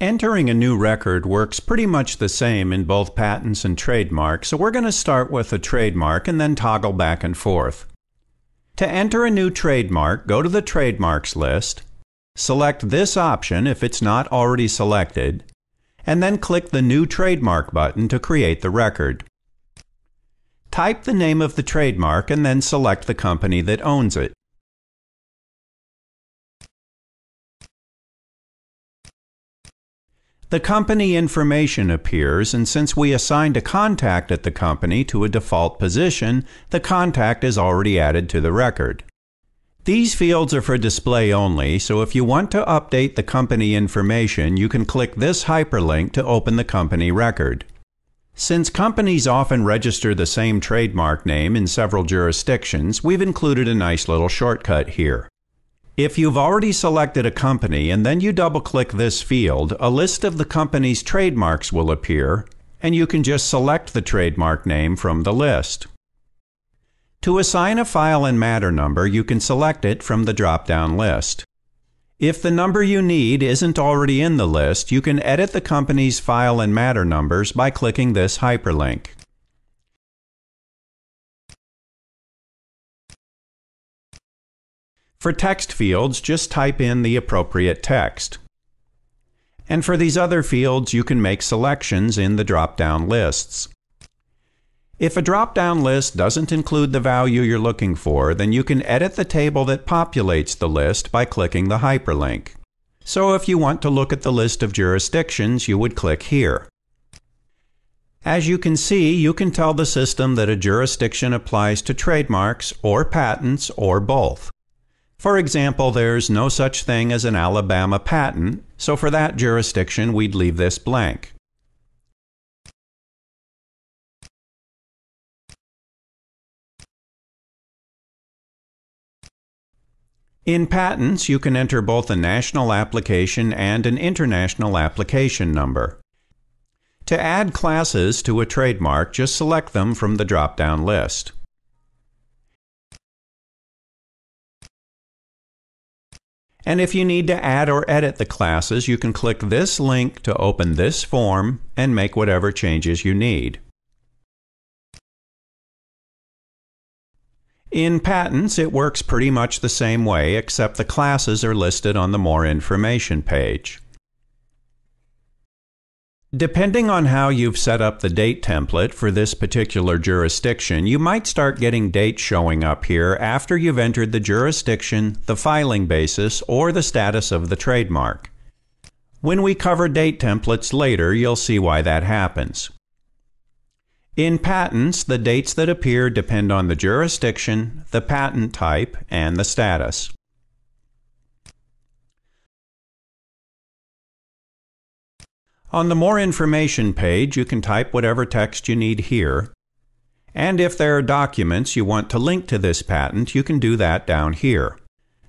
Entering a new record works pretty much the same in both patents and trademarks, so we're going to start with a trademark and then toggle back and forth. To enter a new trademark, go to the Trademarks list, select this option if it's not already selected, and then click the New Trademark button to create the record. Type the name of the trademark and then select the company that owns it. The company information appears, and since we assigned a contact at the company to a default position, the contact is already added to the record. These fields are for display only, so if you want to update the company information, you can click this hyperlink to open the company record. Since companies often register the same trademark name in several jurisdictions, we've included a nice little shortcut here. If you've already selected a company and then you double click this field, a list of the company's trademarks will appear, and you can just select the trademark name from the list. To assign a file and matter number, you can select it from the drop down list. If the number you need isn't already in the list, you can edit the company's file and matter numbers by clicking this hyperlink. For text fields, just type in the appropriate text. And for these other fields, you can make selections in the drop down lists. If a drop down list doesn't include the value you're looking for, then you can edit the table that populates the list by clicking the hyperlink. So if you want to look at the list of jurisdictions, you would click here. As you can see, you can tell the system that a jurisdiction applies to trademarks or patents or both. For example, there's no such thing as an Alabama patent, so for that jurisdiction we'd leave this blank. In patents, you can enter both a national application and an international application number. To add classes to a trademark, just select them from the drop down list. And if you need to add or edit the classes, you can click this link to open this form and make whatever changes you need. In patents, it works pretty much the same way, except the classes are listed on the More Information page. Depending on how you've set up the date template for this particular jurisdiction, you might start getting dates showing up here after you've entered the jurisdiction, the filing basis, or the status of the trademark. When we cover date templates later, you'll see why that happens. In patents, the dates that appear depend on the jurisdiction, the patent type, and the status. On the More Information page, you can type whatever text you need here. And if there are documents you want to link to this patent, you can do that down here.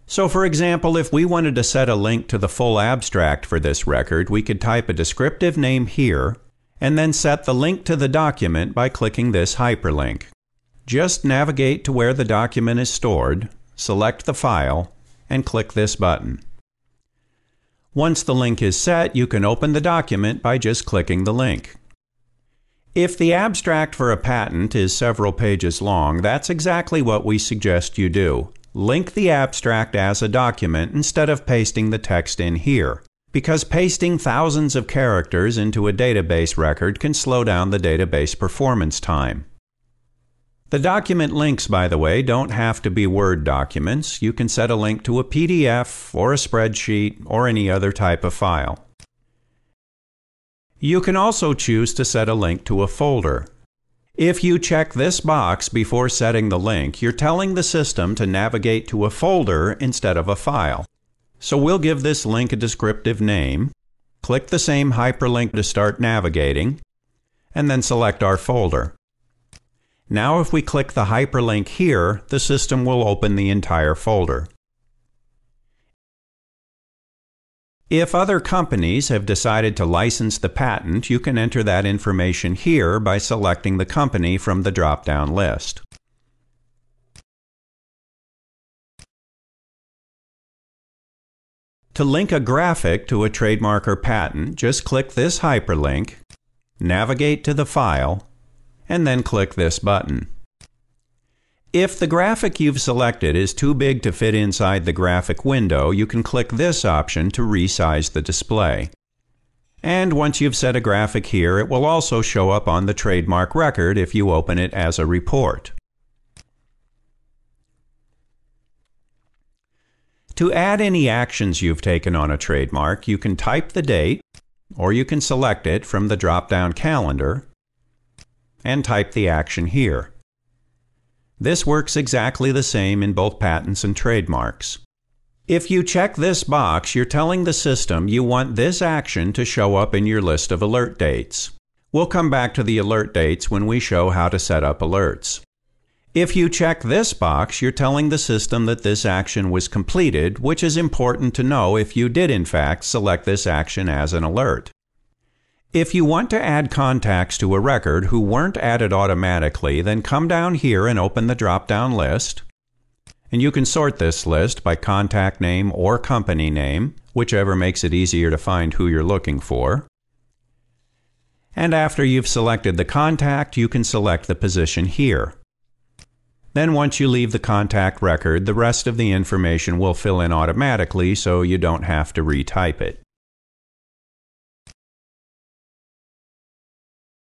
So for example, if we wanted to set a link to the full abstract for this record, we could type a descriptive name here, and then set the link to the document by clicking this hyperlink. Just navigate to where the document is stored, select the file, and click this button. Once the link is set, you can open the document by just clicking the link. If the abstract for a patent is several pages long, that's exactly what we suggest you do. Link the abstract as a document instead of pasting the text in here, because pasting thousands of characters into a database record can slow down the database performance time. The document links, by the way, don't have to be Word documents. You can set a link to a PDF or a spreadsheet or any other type of file. You can also choose to set a link to a folder. If you check this box before setting the link, you're telling the system to navigate to a folder instead of a file. So we'll give this link a descriptive name, click the same hyperlink to start navigating, and then select our folder. Now if we click the hyperlink here, the system will open the entire folder. If other companies have decided to license the patent, you can enter that information here by selecting the company from the drop-down list. To link a graphic to a trademark or patent, just click this hyperlink, navigate to the file, and then click this button. If the graphic you've selected is too big to fit inside the graphic window, you can click this option to resize the display. And once you've set a graphic here, it will also show up on the trademark record if you open it as a report. To add any actions you've taken on a trademark, you can type the date, or you can select it from the drop-down calendar, and type the action here. This works exactly the same in both patents and trademarks. If you check this box, you're telling the system you want this action to show up in your list of alert dates. We'll come back to the alert dates when we show how to set up alerts. If you check this box, you're telling the system that this action was completed, which is important to know if you did in fact select this action as an alert. If you want to add contacts to a record who weren't added automatically, then come down here and open the drop-down list. And you can sort this list by contact name or company name, whichever makes it easier to find who you're looking for. And after you've selected the contact, you can select the position here. Then once you leave the contact record, the rest of the information will fill in automatically so you don't have to retype it.